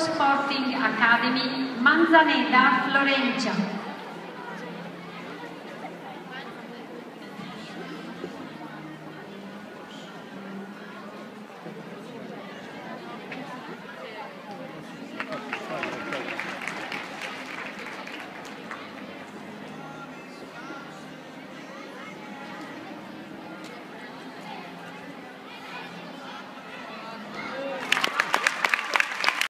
Sporting Academy Manzaneda Florencia.